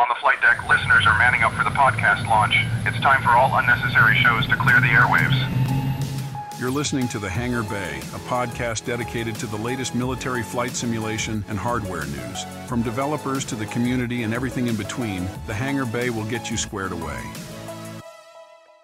On the flight deck, listeners are manning up for the podcast launch. It's time for all unnecessary shows to clear the airwaves. You're listening to The Hangar Bay, a podcast dedicated to the latest military flight simulation and hardware news. From developers to the community and everything in between, The Hangar Bay will get you squared away.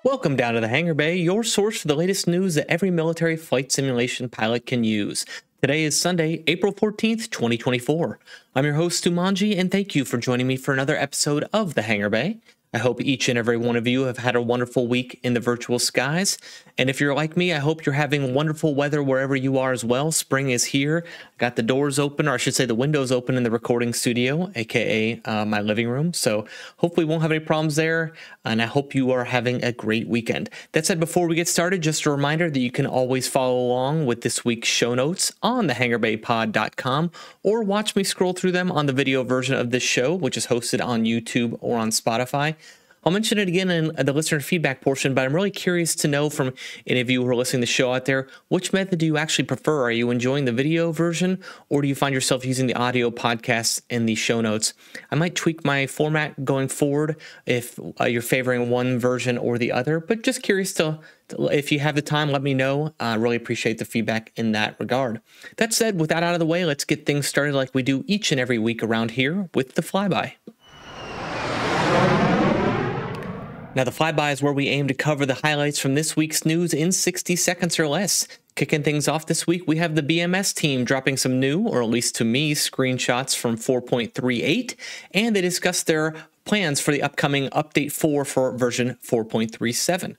Welcome down to the Hangar Bay, your source for the latest news that every military flight simulation pilot can use. Today is Sunday, April 14th, 2024. I'm your host, Stewmanji, and thank you for joining me for another episode of The Hangar Bay. I hope each and every one of you have had a wonderful week in the virtual skies. And if you're like me, I hope you're having wonderful weather wherever you are as well. Spring is here. Got the doors open, or I should say the windows open in the recording studio, aka uh, my living room. So hopefully, we won't have any problems there. And I hope you are having a great weekend. That said, before we get started, just a reminder that you can always follow along with this week's show notes on the hangarbaypod.com or watch me scroll through them on the video version of this show, which is hosted on YouTube or on Spotify. I'll mention it again in the listener feedback portion, but I'm really curious to know from any of you who are listening to the show out there, which method do you actually prefer? Are you enjoying the video version or do you find yourself using the audio podcasts in the show notes? I might tweak my format going forward if uh, you're favoring one version or the other, but just curious to, if you have the time, let me know. I uh, really appreciate the feedback in that regard. That said, with that out of the way, let's get things started like we do each and every week around here with the flyby. Now, the flyby is where we aim to cover the highlights from this week's news in 60 seconds or less. Kicking things off this week, we have the BMS team dropping some new, or at least to me, screenshots from 4.38, and they discuss their plans for the upcoming Update 4 for version 4.37.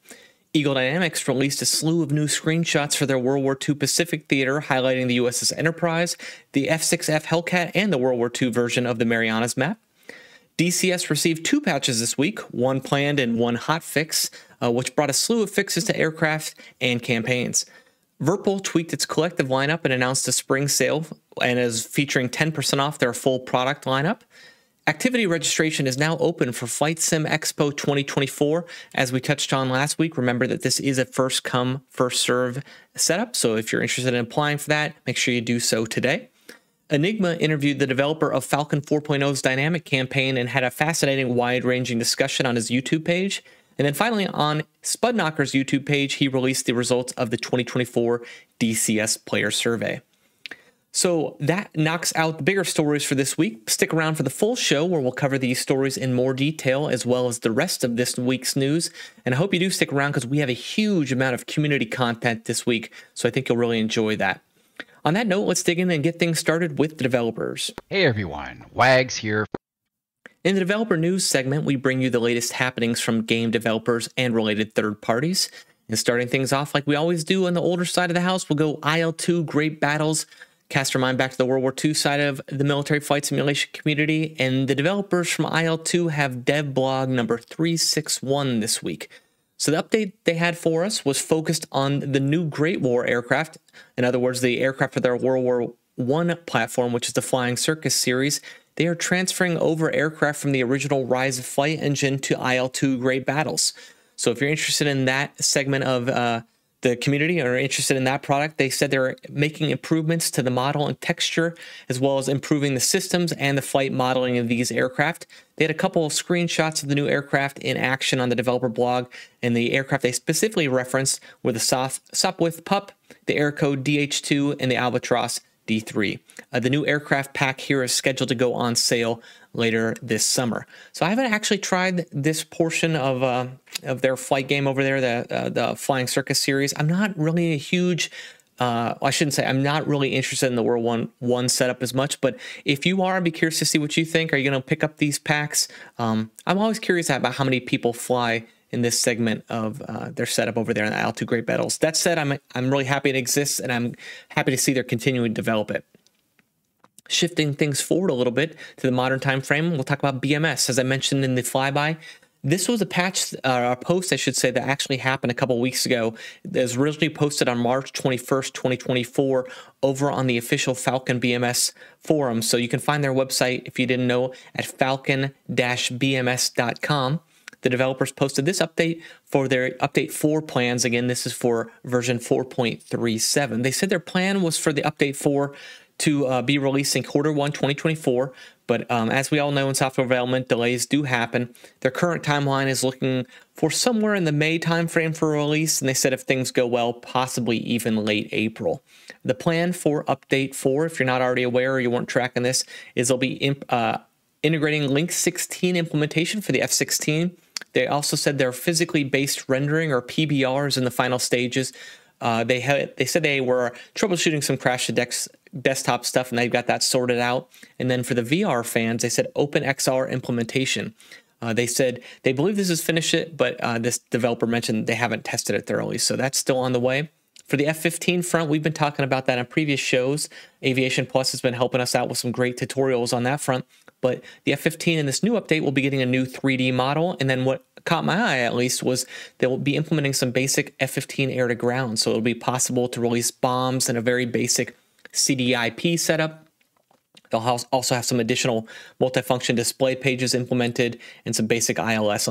Eagle Dynamics released a slew of new screenshots for their World War II Pacific Theater, highlighting the USS Enterprise, the F 6F Hellcat, and the World War II version of the Marianas map. DCS received two patches this week, one planned and one hot fix, uh, which brought a slew of fixes to aircraft and campaigns. Virpil tweaked its collective lineup and announced a spring sale and is featuring 10% off their full product lineup. Activity registration is now open for Flight Sim Expo 2024. As we touched on last week, remember that this is a first come, first serve setup. So if you're interested in applying for that, make sure you do so today. Enigma interviewed the developer of Falcon 4.0's dynamic campaign and had a fascinating, wide ranging discussion on his YouTube page. And then finally, on Spudknocker's YouTube page, he released the results of the 2024 DCS Player Survey. So that knocks out the bigger stories for this week. Stick around for the full show where we'll cover these stories in more detail as well as the rest of this week's news. And I hope you do stick around because we have a huge amount of community content this week. So I think you'll really enjoy that. On that note, let's dig in and get things started with the developers. Hey everyone, Wags here. In the developer news segment, we bring you the latest happenings from game developers and related third parties. And starting things off like we always do on the older side of the house, we'll go IL2 Great Battles. Cast our mind back to the World War II side of the military flight simulation community, and the developers from IL2 have dev blog number 361 this week. So the update they had for us was focused on the new Great War aircraft. In other words, the aircraft for their World War One platform, which is the Flying Circus series. They are transferring over aircraft from the original Rise of Flight engine to IL-2 Great Battles. So if you're interested in that segment of uh, the community are interested in that product. They said they're making improvements to the model and texture, as well as improving the systems and the flight modeling of these aircraft. They had a couple of screenshots of the new aircraft in action on the developer blog, and the aircraft they specifically referenced were the Sopwith Pup, the Airco DH2, and the Albatros D3. Uh, the new aircraft pack here is scheduled to go on sale later this summer. So I haven't actually tried this portion of uh, of their flight game over there, the uh, the Flying Circus series. I'm not really a huge uh, I shouldn't say I'm not really interested in the World One One setup as much, but if you are, I'd be curious to see what you think. Are you going to pick up these packs? Um, I'm always curious about how many people fly in this segment of uh, their setup over there in the IL2 Great Battles. That said, I'm I'm really happy it exists, and I'm happy to see they're continuing to develop it. Shifting things forward a little bit to the modern time frame, we'll talk about BMS. As I mentioned in the flyby, this was a patch, uh, a post, I should say, that actually happened a couple weeks ago. It was originally posted on March 21st, 2024, over on the official Falcon BMS forum. So you can find their website, if you didn't know, at falcon bms.com. The developers posted this update for their update 4 plans. Again, this is for version 4.37. They said their plan was for the update 4 to uh, be in quarter one 2024. But um, as we all know in software development, delays do happen. Their current timeline is looking for somewhere in the May timeframe for release, and they said if things go well, possibly even late April. The plan for update four, if you're not already aware or you weren't tracking this, is they'll be uh, integrating Link 16 implementation for the F16. They also said their physically based rendering or PBRs in the final stages. Uh, they they said they were troubleshooting some crash dex desktop stuff and they've got that sorted out. And then for the VR fans, they said OpenXR implementation. Uh, they said they believe this is finished it, but uh, this developer mentioned they haven't tested it thoroughly, so that's still on the way. For the F-15 front, we've been talking about that on previous shows. Aviation Plus has been helping us out with some great tutorials on that front. But the F-15 in this new update will be getting a new 3D model, and then what caught my eye at least was they will be implementing some basic F-15 air to ground, so it'll be possible to release bombs in a very basic CCIP setup. They'll also have some additional multifunction display pages implemented and some basic ILS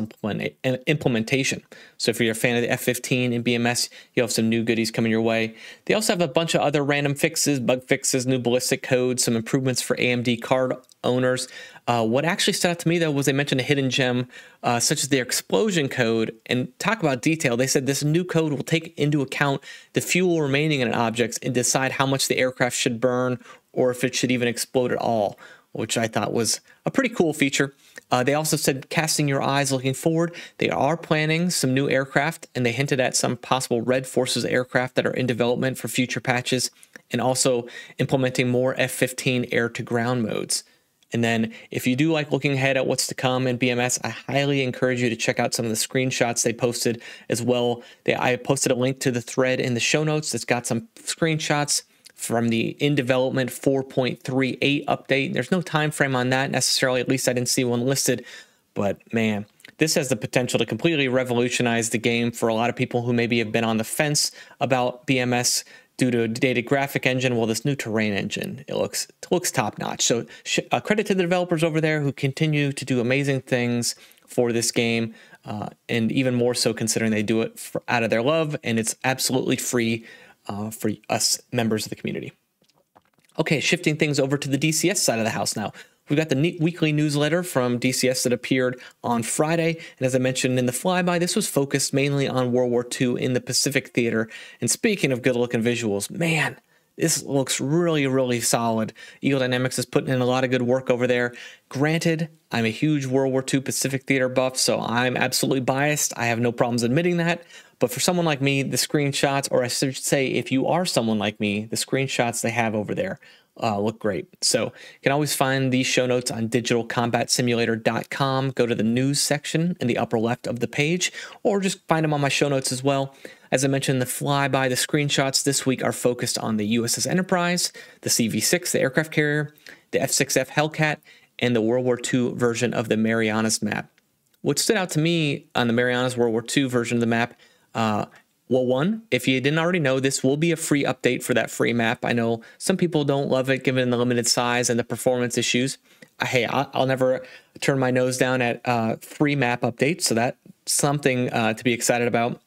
implementation. So if you're a fan of the F15 and BMS, you'll have some new goodies coming your way. They also have a bunch of other random fixes, bug fixes, new ballistic codes, some improvements for AMD card owners. Uh, what actually stood out to me though was they mentioned a hidden gem uh, such as their explosion code and talk about detail. They said this new code will take into account the fuel remaining in an object and decide how much the aircraft should burn or if it should even explode at all, which I thought was a pretty cool feature. Uh, they also said casting your eyes looking forward, they are planning some new aircraft and they hinted at some possible Red Forces aircraft that are in development for future patches and also implementing more F 15 air to ground modes. And then, if you do like looking ahead at what's to come in BMS, I highly encourage you to check out some of the screenshots they posted as well. They, I posted a link to the thread in the show notes that's got some screenshots from the in development 4.38 update. There's no time frame on that necessarily, at least I didn't see one listed. But man, this has the potential to completely revolutionize the game for a lot of people who maybe have been on the fence about BMS due to a dated graphic engine. Well, this new terrain engine, it looks it looks top notch. So uh, credit to the developers over there who continue to do amazing things for this game, uh, and even more so considering they do it for, out of their love, and it's absolutely free uh, for us members of the community. Okay, shifting things over to the DCS side of the house now. We've got the weekly newsletter from DCS that appeared on Friday. And as I mentioned in the flyby, this was focused mainly on World War II in the Pacific Theater. And speaking of good looking visuals, man, this looks really, really solid. Eagle Dynamics is putting in a lot of good work over there. Granted, I'm a huge World War II Pacific Theater buff, so I'm absolutely biased. I have no problems admitting that. But for someone like me, the screenshots, or I should say, if you are someone like me, the screenshots they have over there uh, look great. So you can always find these show notes on digitalcombatsimulator.com. Go to the news section in the upper left of the page, or just find them on my show notes as well. As I mentioned, the flyby, the screenshots this week are focused on the USS Enterprise, the CV 6, the aircraft carrier, the F 6F Hellcat, and the World War II version of the Marianas map. What stood out to me on the Marianas World War II version of the map uh, well, one, if you didn't already know, this will be a free update for that free map. I know some people don't love it given the limited size and the performance issues. Uh, hey, I'll, never turn my nose down at uh, free map updates, so that's something uh, to be excited about,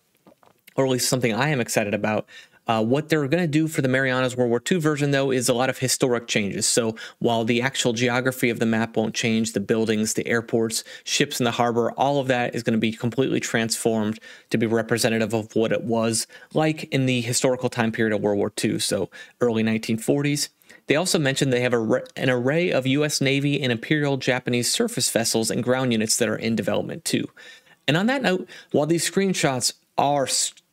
or at least something I am excited about. Uh, what they're going to do for the Marianas World War II version, though, is a lot of historic changes. So while the actual geography of the map won't change, the buildings, the airports, ships in the harbor, all of that is going to be completely transformed to be representative of what it was like in the historical time period of World War II, so early 1940s. They also mentioned they have a, an array of U.S. Navy and Imperial Japanese surface vessels and ground units that are in development too. And on that note, while these screenshots are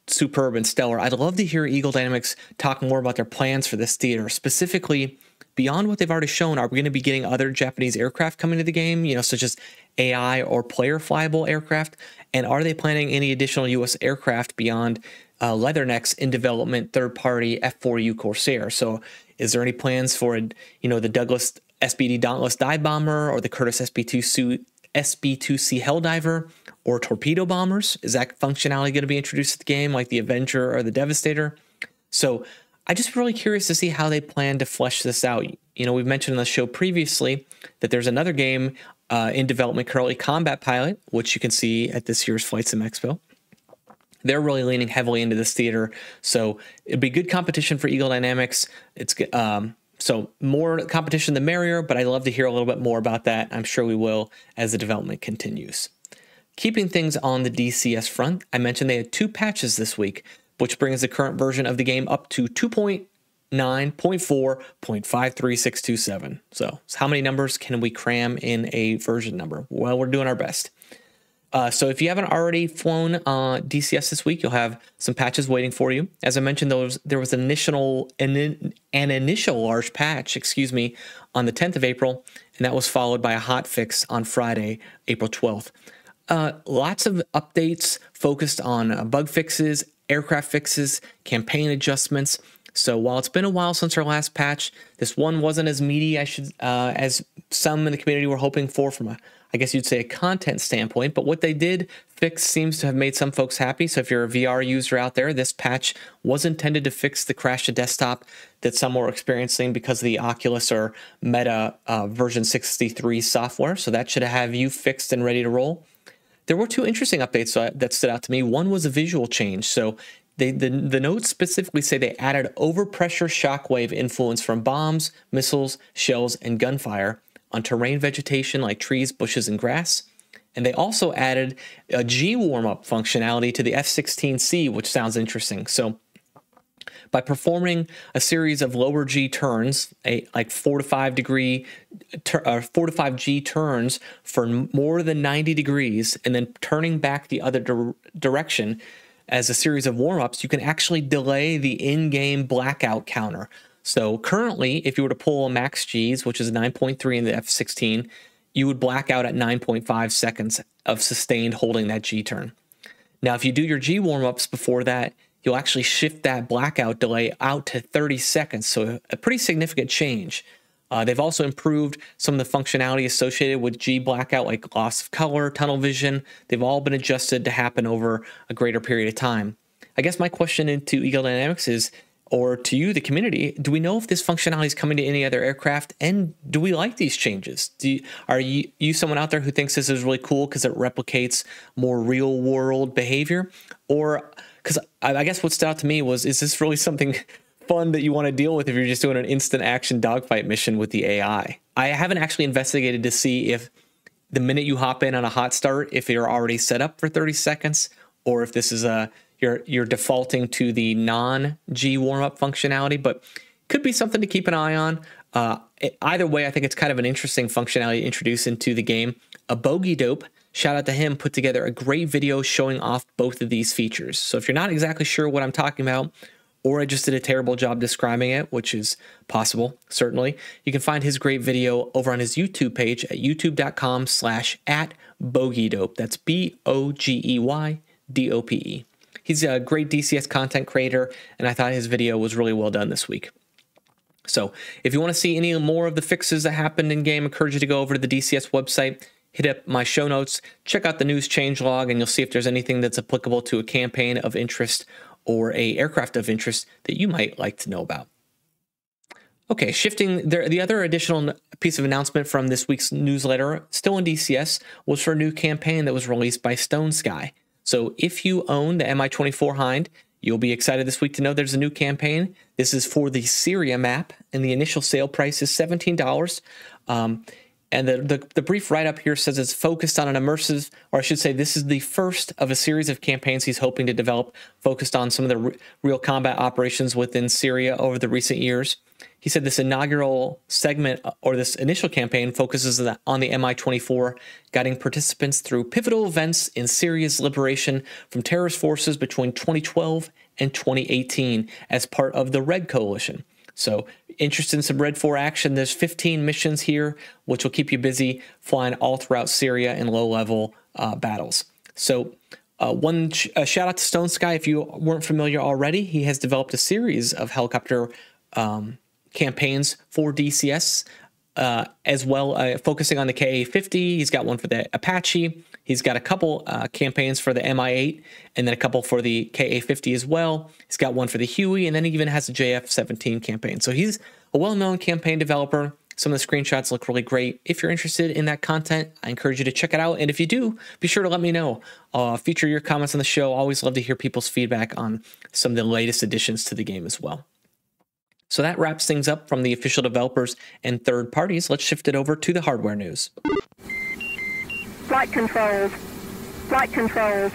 superb and stellar. I'd love to hear Eagle Dynamics talk more about their plans for this theater, specifically beyond what they've already shown. Are we going to be getting other Japanese aircraft coming to the game, you know, such as AI or player flyable aircraft? And are they planning any additional U.S. aircraft beyond uh, Leathernecks in development, third-party F4U Corsair? So, is there any plans for, you know, the Douglas SBD Dauntless dive bomber or the Curtiss SB2 SB2C Helldiver? or torpedo bombers? Is that functionality going to be introduced to the game, like the Avenger or the Devastator? So I'm just really curious to see how they plan to flesh this out. You know, we've mentioned in the show previously that there's another game uh, in development currently, Combat Pilot, which you can see at this year's Flight Sim Expo. They're really leaning heavily into this theater, so it'd be good competition for Eagle Dynamics. It's um, So more competition the merrier, but I'd love to hear a little bit more about that. I'm sure we will as the development continues. Keeping things on the DCS front, I mentioned they had two patches this week, which brings the current version of the game up to 2.9.4.53627. So, so how many numbers can we cram in a version number? Well, we're doing our best. Uh, so if you haven't already flown uh, DCS this week, you'll have some patches waiting for you. As I mentioned, there was there was an initial an, an initial large patch, excuse me, on the 10th of April, and that was followed by a hot fix on Friday, April 12th. Uh, lots of updates focused on uh, bug fixes, aircraft fixes, campaign adjustments. So while it's been a while since our last patch, this one wasn't as meaty I should uh, as some in the community were hoping for from a I guess you'd say a content standpoint, but what they did fix seems to have made some folks happy. So if you're a VR user out there, this patch was intended to fix the crash to desktop that some were experiencing because of the Oculus or Meta uh, version 63 software. So that should have you fixed and ready to roll. There were two interesting updates uh, that stood out to me. One was a visual change. So they, the, the notes specifically say they added overpressure shockwave influence from bombs, missiles, shells, and gunfire on terrain vegetation like trees, bushes, and grass. And they also added a G warm up functionality to the F 16C, which sounds interesting. So, by performing a series of lower G turns, a, like four to five degree, uh, four to five G turns for more than 90 degrees, and then turning back the other di- direction as a series of warm ups, you can actually delay the in game blackout counter. So currently, if you were to pull a max G's, which is 9.3 in the F16, you would black out at 9.5 seconds of sustained holding that G turn. Now, if you do your G warmups before that, you'll actually shift that blackout delay out to 30 seconds. So, a pretty significant change. Uh, they've also improved some of the functionality associated with G blackout, like loss of color, tunnel vision. They've all been adjusted to happen over a greater period of time. I guess my question into Eagle Dynamics is or to you, the community, do we know if this functionality is coming to any other aircraft? And do we like these changes? Do you, are you, you someone out there who thinks this is really cool because it replicates more real world behavior? Or because I, I guess what stood out to me was, is this really something fun that you want to deal with if you're just doing an instant action dogfight mission with the AI? I haven't actually investigated to see if the minute you hop in on a hot start, if you're already set up for 30 seconds, or if this is a you're you're defaulting to the non G warm up functionality, but could be something to keep an eye on. Uh, either way, I think it's kind of an interesting functionality to introduce into the game. A BogeyDope, shout out to him, put together a great video showing off both of these features. So if you're not exactly sure what I'm talking about, or I just did a terrible job describing it, which is possible, certainly, you can find his great video over on his YouTube page at youtube.com slash at BogeyDope. That's B O G E Y D O P E. He's a great DCS content creator, and I thought his video was really well done this week. So, if you want to see any more of the fixes that happened in game, I encourage you to go over to the DCS website, hit up my show notes, check out the news change log, and you'll see if there's anything that's applicable to a campaign of interest or a aircraft of interest that you might like to know about. Okay, shifting there, the other additional piece of announcement from this week's newsletter, still in DCS, was for a new campaign that was released by Stone Sky. So if you own the Mi-24 Hind, you'll be excited this week to know there's a new campaign. This is for the Syria map, and the initial sale price is $17. Um, and the, the, the brief write up here says it's focused on an immersive, or I should say, this is the first of a series of campaigns he's hoping to develop focused on some of the re- real combat operations within Syria over the recent years. He said this inaugural segment uh, or this initial campaign focuses on the Mi-24, guiding participants through pivotal events in Syria's liberation from terrorist forces between 2012 and 2018 as part of the Red Coalition. So, interested in some Red 4 action? There's 15 missions here, which will keep you busy flying all throughout Syria in low level uh, battles. So, uh, one sh- shout out to Stone Sky. If you weren't familiar already, he has developed a series of helicopter um, campaigns for DCS, uh, as well, uh, focusing on the KA50. He's got one for the Apache. He's got a couple uh, campaigns for the Mi8, and then a couple for the KA50 as well. He's got one for the Huey, and then he even has a JF17 campaign. So he's a well known campaign developer. Some of the screenshots look really great. If you're interested in that content, I encourage you to check it out. And if you do, be sure to let me know. Uh, feature your comments on the show. Always love to hear people's feedback on some of the latest additions to the game as well. So that wraps things up from the official developers and third parties. Let's shift it over to the hardware news. Flight controls. Flight controls.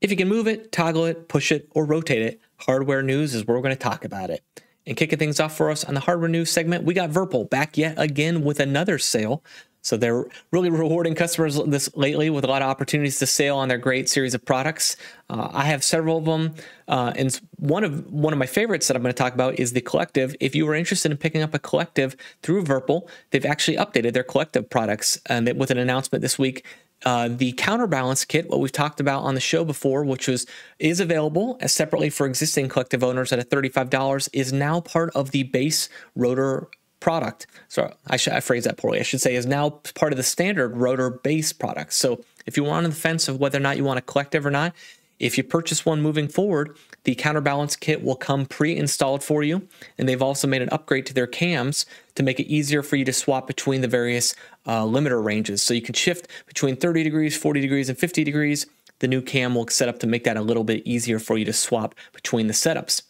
If you can move it, toggle it, push it, or rotate it, hardware news is where we're going to talk about it. And kicking things off for us on the hardware news segment, we got Virpil back yet again with another sale. So they're really rewarding customers this lately with a lot of opportunities to sale on their great series of products. Uh, I have several of them, uh, and one of one of my favorites that I'm going to talk about is the Collective. If you were interested in picking up a Collective through Virpil, they've actually updated their Collective products and with an announcement this week. Uh, the counterbalance kit, what we've talked about on the show before, which was is available separately for existing collective owners at a $35, is now part of the base rotor product. So I I phrase that poorly. I should say is now part of the standard rotor base product. So if you want on the fence of whether or not you want a collective or not, if you purchase one moving forward, the counterbalance kit will come pre-installed for you, and they've also made an upgrade to their cams to make it easier for you to swap between the various uh, limiter ranges. So you can shift between 30 degrees, 40 degrees, and 50 degrees. The new cam will set up to make that a little bit easier for you to swap between the setups.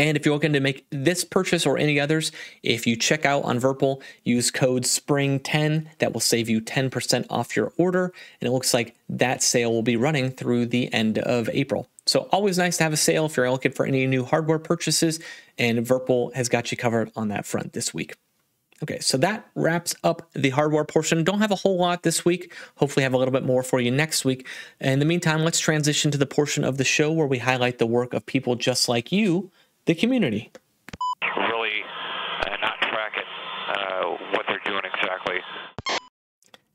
And if you're looking to make this purchase or any others, if you check out on Virpil, use code SPRING10. That will save you 10% off your order. And it looks like that sale will be running through the end of April. So always nice to have a sale if you're looking for any new hardware purchases. And Virpil has got you covered on that front this week. Okay, so that wraps up the hardware portion. Don't have a whole lot this week. Hopefully, have a little bit more for you next week. In the meantime, let's transition to the portion of the show where we highlight the work of people just like you the community. Really uh, not tracking uh, what they're doing exactly.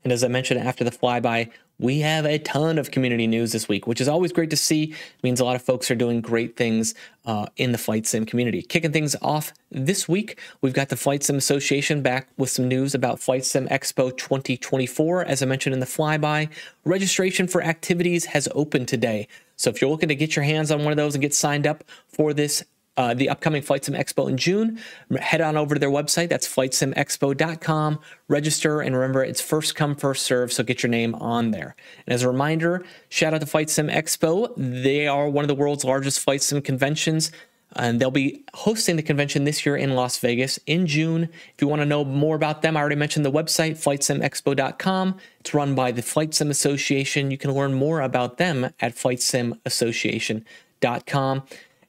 And as I mentioned after the flyby, we have a ton of community news this week, which is always great to see. It means a lot of folks are doing great things uh, in the flight sim community. Kicking things off this week, we've got the Flight Sim Association back with some news about Flight Sim Expo 2024. As I mentioned in the flyby, registration for activities has opened today. So if you're looking to get your hands on one of those and get signed up for this uh, the upcoming Flight Sim Expo in June. Head on over to their website. That's flightsimexpo.com. Register and remember it's first come, first serve. So get your name on there. And as a reminder, shout out to Flight Sim Expo. They are one of the world's largest flight sim conventions. And they'll be hosting the convention this year in Las Vegas in June. If you want to know more about them, I already mentioned the website, flightsimexpo.com. It's run by the Flight Sim Association. You can learn more about them at flightsimassociation.com.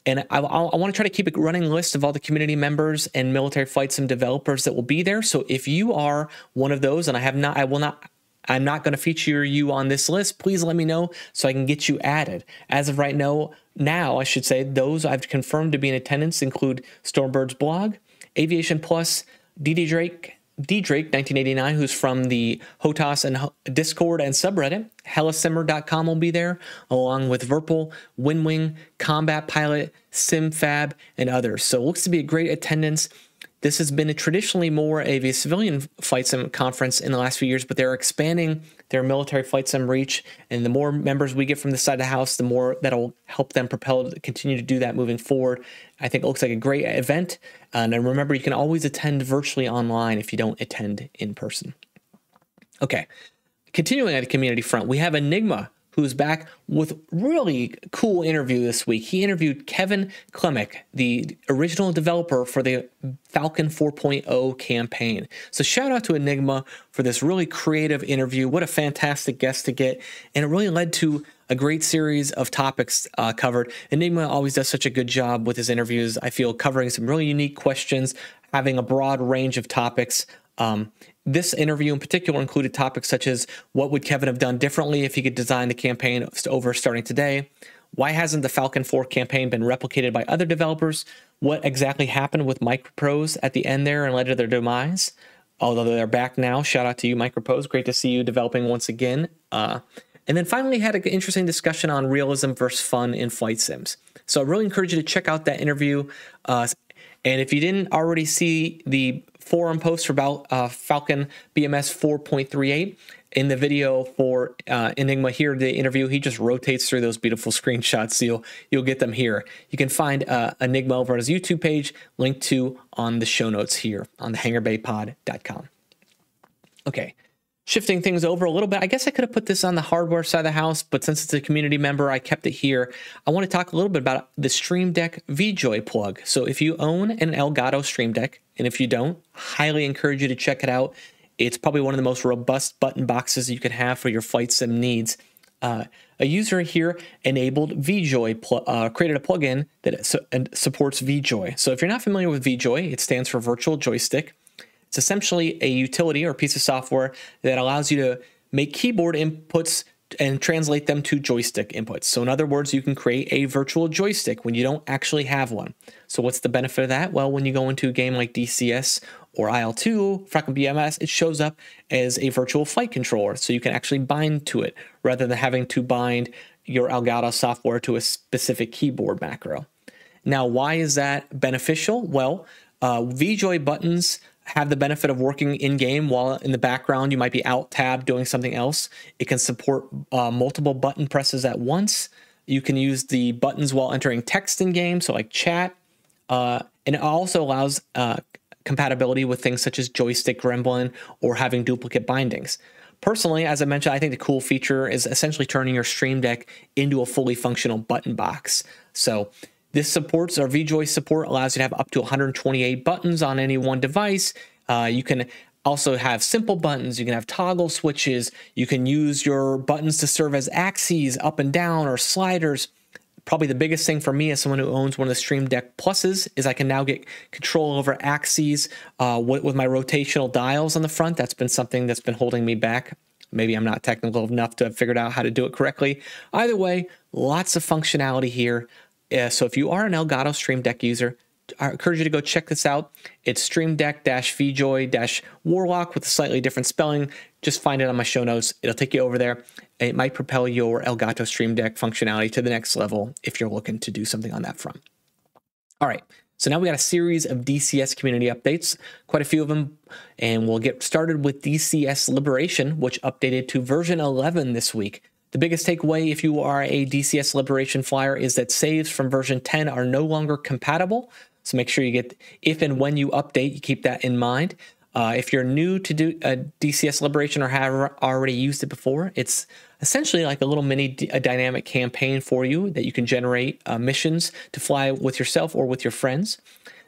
And I, I, want to try to keep a running list of all the community members and military flight sim developers that will be there. So if you are one of those, and I have not, I will not I'm not going to feature you on this list. Please let me know so I can get you added. As of right now, now I should say those I've confirmed to be in attendance include Stormbird's blog, Aviation Plus, DD Drake, D Drake 1989, who's from the HOTAS and Discord and subreddit. Helisimmer.com will be there, along with Virpil, Winwing, Combat Pilot, SimFab, and others. So it looks to be a great attendance. This has been a traditionally more of a civilian flight sim conference in the last few years, but they're expanding their military flight sim reach. And the more members we get from the side of the house, the more that'll help them propel to continue to do that moving forward. I think it looks like a great event. And remember, you can always attend virtually online if you don't attend in person. Okay, continuing at the community front, we have Enigma who's back with really cool interview this week. He interviewed Kevin Klemmick, the original developer for the Falcon 4.0 campaign. So shout out to Enigma for this really creative interview. What a fantastic guest to get. And it really led to a great series of topics uh, covered. Enigma always does such a good job with his interviews. I feel covering some really unique questions, having a broad range of topics. Um, this interview in particular included topics such as what would Kevin have done differently if he could design the campaign over starting today? Why hasn't the Falcon 4 campaign been replicated by other developers? What exactly happened with Microprose at the end there and led to their demise? Although they're back now, shout out to you, Microprose. Great to see you developing once again. Uh, and then finally, had an interesting discussion on realism versus fun in flight sims. So I really encourage you to check out that interview. Uh, and if you didn't already see the forum post for uh, Falcon BMS 4.38. In the video for uh, Enigma here, the interview, he just rotates through those beautiful screenshots, so you'll you'll get them here. You can find uh, Enigma over on his YouTube page, linked to on the show notes here on the hangarbaypod.com. Okay, shifting things over a little bit. I guess I could have put this on the hardware side of the house, but since it's a community member, I kept it here. I want to talk a little bit about the Stream Deck VJoy plug. So if you own an Elgato Stream Deck, and if you don't, highly encourage you to check it out. It's probably one of the most robust button boxes you can have for your flight sim needs. Uh, a user here enabled VJoy, uh, created a plugin that su- supports VJoy. So if you're not familiar with VJoy, it stands for Virtual Joystick. It's essentially a utility or piece of software that allows you to make keyboard inputs and translate them to joystick inputs. So, in other words, you can create a virtual joystick when you don't actually have one. So, what's the benefit of that? Well, when you go into a game like DCS or IL2, Fractal BMS, it shows up as a virtual flight controller. So, you can actually bind to it rather than having to bind your Elgato software to a specific keyboard macro. Now, why is that beneficial? Well, uh, VJoy buttons have the benefit of working in game while in the background you might be out tab doing something else. It can support uh, multiple button presses at once. You can use the buttons while entering text in game, so like chat. Uh, and it also allows uh, compatibility with things such as joystick gremlin or having duplicate bindings. Personally, as I mentioned, I think the cool feature is essentially turning your Stream Deck into a fully functional button box. So this supports our VJoy support allows you to have up to 128 buttons on any one device. Uh, you can also have simple buttons. You can have toggle switches. You can use your buttons to serve as axes up and down or sliders. Probably the biggest thing for me as someone who owns one of the Stream Deck Pluses is I can now get control over axes uh, with, with my rotational dials on the front. That's been something that's been holding me back. Maybe I'm not technical enough to have figured out how to do it correctly. Either way, lots of functionality here. Yeah, so if you are an Elgato Stream Deck user, I encourage you to go check this out. It's Stream Deck VJoy Warlock with a slightly different spelling. Just find it on my show notes. It'll take you over there. It might propel your Elgato Stream Deck functionality to the next level if you're looking to do something on that front. All right. So now we got a series of DCS community updates, quite a few of them, and we'll get started with DCS Liberation, which updated to version 11 this week. The biggest takeaway if you are a DCS Liberation flyer is that saves from version 10 are no longer compatible. So make sure you get, if and when you update, you keep that in mind. Uh, if you're new to do a DCS Liberation or have already used it before, it's essentially like a little mini dynamic campaign for you that you can generate uh, missions to fly with yourself or with your friends.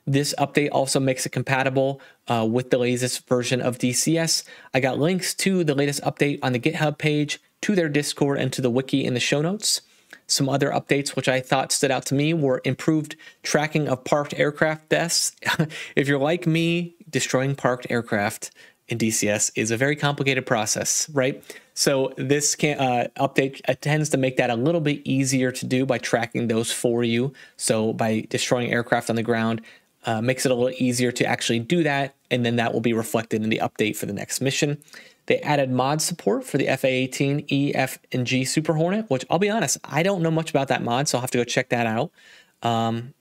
This update also makes it compatible uh, with the latest version of DCS. I got links to the latest update on the GitHub page to their Discord and to the wiki in the show notes. Some other updates which I thought stood out to me were improved tracking of parked aircraft deaths. if you're like me, destroying parked aircraft in DCS is a very complicated process, right? So this can, uh, update tends to make that a little bit easier to do by tracking those for you. So by destroying aircraft on the ground, uh, makes it a little easier to actually do that, and then that will be reflected in the update for the next mission. They added mod support for the FA18 E, F, and G Super Hornet, which I'll be honest, I don't know much about that mod, so I'll have to go check that out. Um,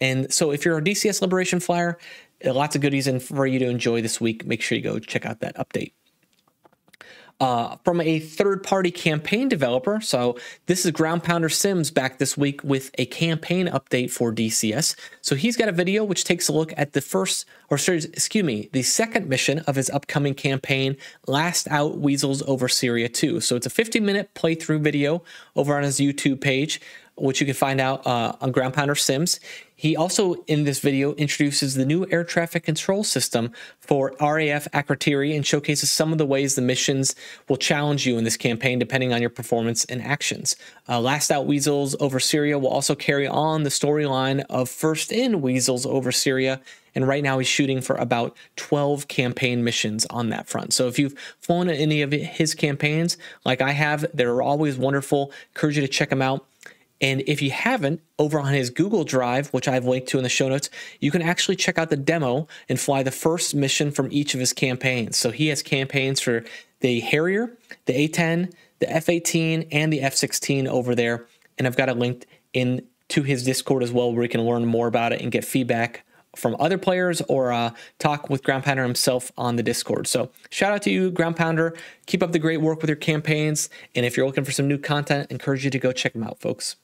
and so if you're a DCS Liberation flyer, lots of goodies in for you to enjoy this week. Make sure you go check out that update uh, from a third party campaign developer. So, this is Ground Pounder Sims back this week with a campaign update for DCS. So, he's got a video which takes a look at the first, or sorry, excuse me, the second mission of his upcoming campaign, Last Out Weasels Over Syria 2. So, it's a 50 minute playthrough video over on his YouTube page which you can find out uh, on Ground Pounder Sims. He also, in this video, introduces the new air traffic control system for RAF Akrotiri and showcases some of the ways the missions will challenge you in this campaign depending on your performance and actions. Uh, Last Out Weasels over Syria will also carry on the storyline of First In Weasels over Syria and right now he's shooting for about 12 campaign missions on that front. So if you've flown any of his campaigns, like I have, they're always wonderful. Encourage you to check them out. And if you haven't, over on his Google Drive, which I've linked to in the show notes, you can actually check out the demo and fly the first mission from each of his campaigns. So he has campaigns for the Harrier, the A10, the F 18, and the F 16 over there. And I've got it linked in to his Discord as well, where you can learn more about it and get feedback from other players or uh, talk with Ground Pounder himself on the Discord. So shout out to you, Ground Pounder. Keep up the great work with your campaigns. And if you're looking for some new content, I encourage you to go check them out, folks.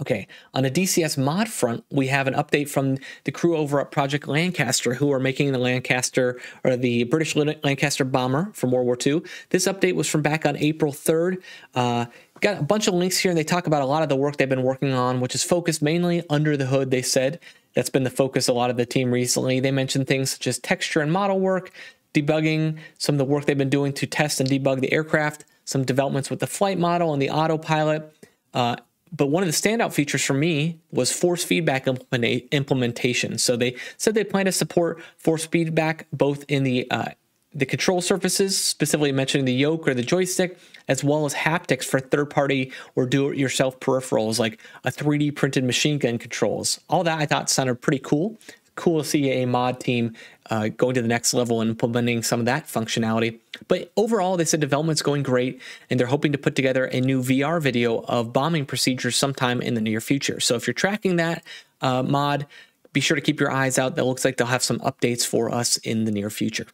Okay, on the DCS mod front, we have an update from the crew over at Project Lancaster who are making the Lancaster or the British Lancaster bomber from World War II. This update was from back on April 3rd. Uh, got a bunch of links here, and they talk about a lot of the work they've been working on, which is focused mainly under the hood, they said. That's been the focus a lot of the team recently. They mentioned things such as texture and model work, debugging, some of the work they've been doing to test and debug the aircraft, some developments with the flight model and the autopilot. Uh, but one of the standout features for me was force feedback implementation. So they said they plan to support force feedback both in the uh, the control surfaces, specifically mentioning the yoke or the joystick, as well as haptics for third party or do it yourself peripherals like a 3D printed machine gun controls. All that I thought sounded pretty cool. Cool to see a mod team uh, going to the next level and implementing some of that functionality. But overall, they said development's going great, and they're hoping to put together a new VR video of bombing procedures sometime in the near future. So if you're tracking that uh, mod, be sure to keep your eyes out. That looks like they'll have some updates for us in the near future.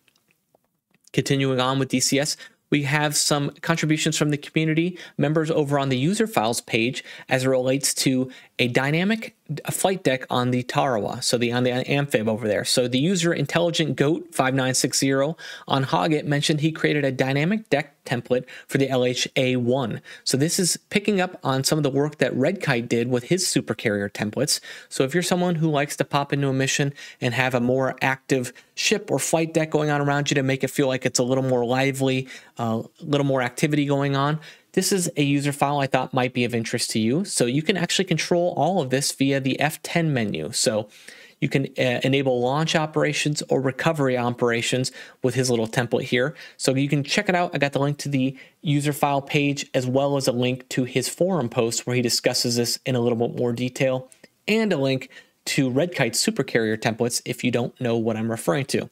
Continuing on with DCS, we have some contributions from the community members over on the user files page as it relates to a dynamic flight deck on the Tarawa, so the on the amphib over there. So the user intelligent goat 5960 on Hoggit mentioned he created a dynamic deck template for the LHA1. So this is picking up on some of the work that Red Kite did with his supercarrier templates. So if you're someone who likes to pop into a mission and have a more active ship or flight deck going on around you to make it feel like it's a little more lively, a uh, little more activity going on, this is a user file I thought might be of interest to you. So you can actually control all of this via the F10 menu. So you can uh, enable launch operations or recovery operations with his little template here. So you can check it out. I got the link to the user file page as well as a link to his forum post where he discusses this in a little bit more detail and a link to Red Kite supercarrier templates if you don't know what I'm referring to.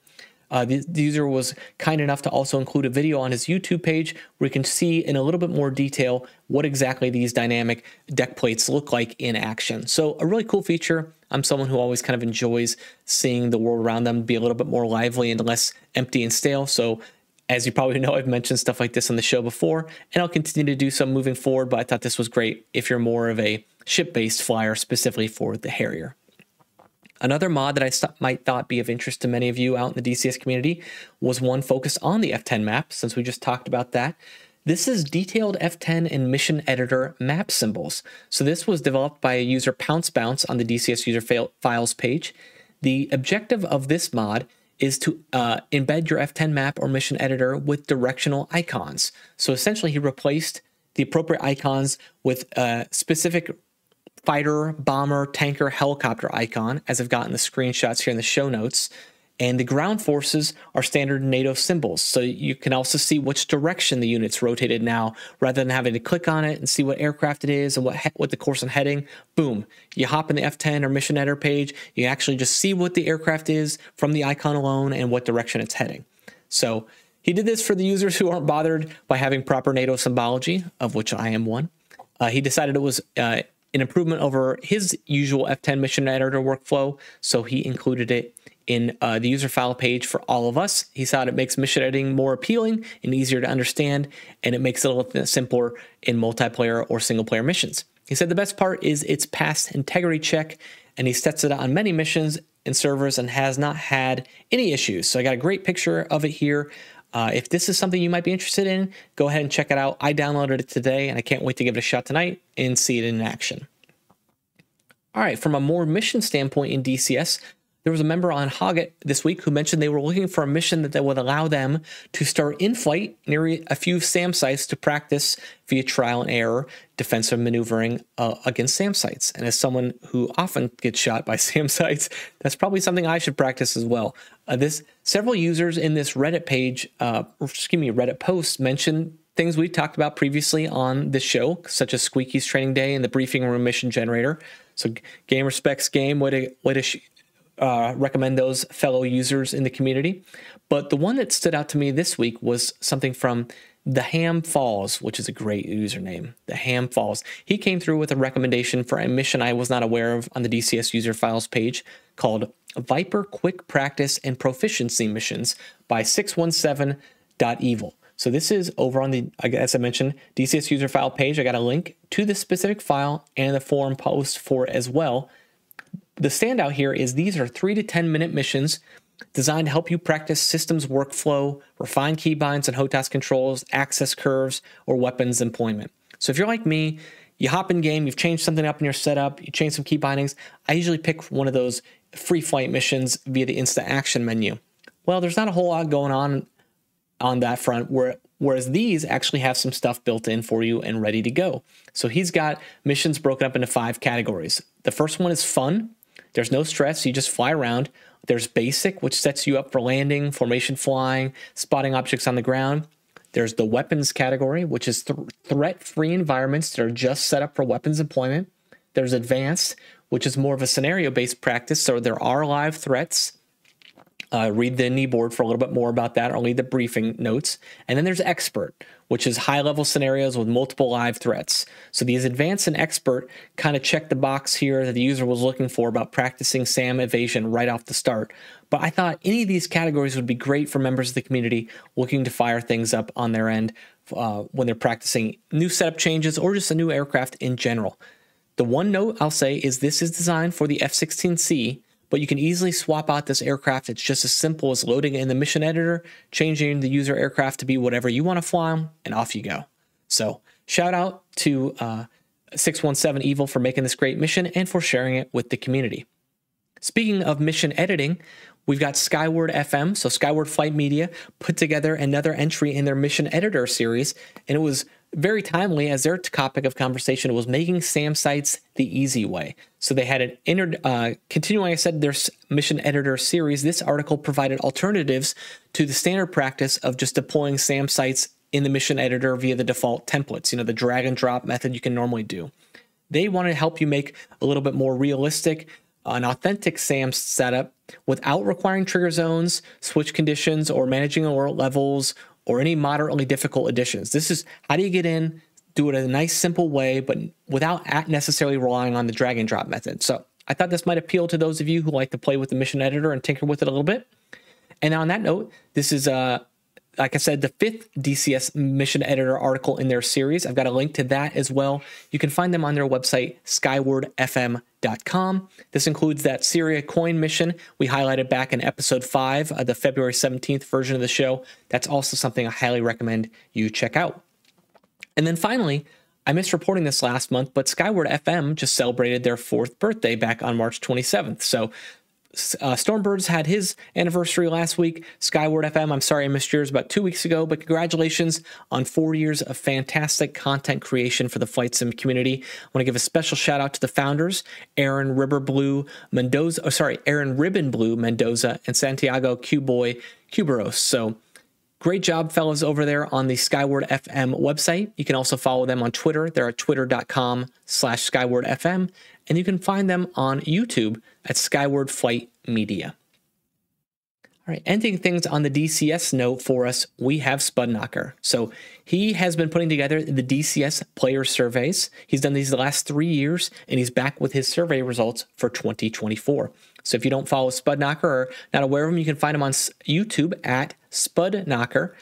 Uh, the, the, user was kind enough to also include a video on his YouTube page where you can see in a little bit more detail what exactly these dynamic deck plates look like in action. So a really cool feature. I'm someone who always kind of enjoys seeing the world around them be a little bit more lively and less empty and stale. So as you probably know, I've mentioned stuff like this on the show before, and I'll continue to do so moving forward, but I thought this was great if you're more of a ship-based flyer specifically for the Harrier. Another mod that I might thought be of interest to many of you out in the DCS community was one focused on the F10 map, since we just talked about that. This is detailed F10 and mission editor map symbols. So this was developed by a user Pounce Bounce on the DCS user fail- files page. The objective of this mod is to uh, embed your F10 map or mission editor with directional icons. So essentially, he replaced the appropriate icons with uh, specific fighter, bomber, tanker, helicopter icon, as I've gotten the screenshots here in the show notes. And the ground forces are standard NATO symbols. So you can also see which direction the unit's rotated now rather than having to click on it and see what aircraft it is and what, what the course and heading. Boom. You hop in the F10 or mission editor page. You actually just see what the aircraft is from the icon alone and what direction it's heading. So he did this for the users who aren't bothered by having proper NATO symbology, of which I am one. Uh, he decided it was uh, an improvement over his usual F10 mission editor workflow, so he included it in uh, the user file page for all of us. He thought it makes mission editing more appealing and easier to understand, and it makes it a little simpler in multiplayer or single player missions. He said the best part is its past integrity check, and he sets it on many missions and servers and has not had any issues. So I got a great picture of it here. Uh, if this is something you might be interested in, go ahead and check it out. I downloaded it today and I can't wait to give it a shot tonight and see it in action. All right, from a more mission standpoint in DCS, there was a member on Hoggit this week who mentioned they were looking for a mission that, would allow them to start in flight near a few SAM sites to practice via trial and error defensive maneuvering uh, against SAM sites. And as someone who often gets shot by SAM sites, that's probably something I should practice as well. Uh, this several users in this Reddit page, uh, excuse me, Reddit post mentioned things we talked about previously on this show, such as Squeaky's training day and the briefing room mission generator. So game respects game. Way to way to uh, recommend those fellow users in the community. But the one that stood out to me this week was something from the Ham Falls, which is a great username. The Ham Falls. He came through with a recommendation for a mission I was not aware of on the DCS user files page called Viper Quick Practice and Proficiency Missions by 617.evil. So this is over on the, as I mentioned, DCS user file page. I got a link to the specific file and the forum post for as well. The standout here is these are three to 10 minute missions designed to help you practice systems workflow, refine keybinds and HOTAS controls, axis curves, or weapons employment. So if you're like me, you hop in game, you've changed something up in your setup, you change some key bindings. I usually pick one of those free flight missions via the instant action menu. Well, there's not a whole lot going on on that front whereas these actually have some stuff built in for you and ready to go. So he's got missions broken up into five categories. The first one is fun. There's no stress, you just fly around. There's basic, which sets you up for landing, formation flying, spotting objects on the ground. There's the weapons category, which is th- threat free environments that are just set up for weapons employment. There's advanced, which is more of a scenario based practice. So there are live threats. Uh, read the knee board for a little bit more about that, or read the briefing notes. And then there's expert, which is high level scenarios with multiple live threats. So these advanced and expert kind of check the box here that the user was looking for about practicing SAM evasion right off the start. But I thought any of these categories would be great for members of the community looking to fire things up on their end uh, when they're practicing new setup changes or just a new aircraft in general. The one note I'll say is this is designed for the F 16C, but you can easily swap out this aircraft. It's just as simple as loading in the mission editor, changing the user aircraft to be whatever you want to fly, and off you go. So, shout out to uh, 617 Evil for making this great mission and for sharing it with the community. Speaking of mission editing, we've got Skyward FM, so Skyward Flight Media, put together another entry in their mission editor series, and it was very timely as their topic of conversation was making SAM sites the easy way. So they had an inter, uh, continuing, I said, their mission editor series. This article provided alternatives to the standard practice of just deploying SAM sites in the mission editor via the default templates, you know, the drag and drop method you can normally do. They wanted to help you make a little bit more realistic, an authentic SAM setup without requiring trigger zones, switch conditions, or managing alert levels or any moderately difficult additions. This is how do you get in, do it in a nice, simple way, but without necessarily relying on the drag and drop method. So I thought this might appeal to those of you who like to play with the mission editor and tinker with it a little bit. And on that note, this is uh, like I said, the fifth DCS mission editor article in their series. I've got a link to that as well. You can find them on their website, skywardfm.com. This includes that Syria coin mission we highlighted back in episode five, of the February 17th version of the show. That's also something I highly recommend you check out. And then finally, I missed reporting this last month, but Skyward FM just celebrated their fourth birthday back on March 27th. So uh, Stormbirds had his anniversary last week. Skyward FM, I'm sorry I missed yours about two weeks ago, but congratulations on four years of fantastic content creation for the flight sim community. I want to give a special shout out to the founders, Aaron Ribberblue Mendoza, oh, sorry, Aaron Ribbonblue Mendoza and Santiago Cuboy Cuberos. So Great job, fellows, over there on the Skyward FM website. You can also follow them on Twitter. They're at twitter.com slash Skyward FM. And you can find them on YouTube at Skyward Flight Media. All right, ending things on the DCS note for us, we have Spudknocker. So he has been putting together the DCS player surveys. He's done these the last three years, and he's back with his survey results for 2024. So if you don't follow Spudknocker or not aware of him, you can find him on YouTube at Spudknocker.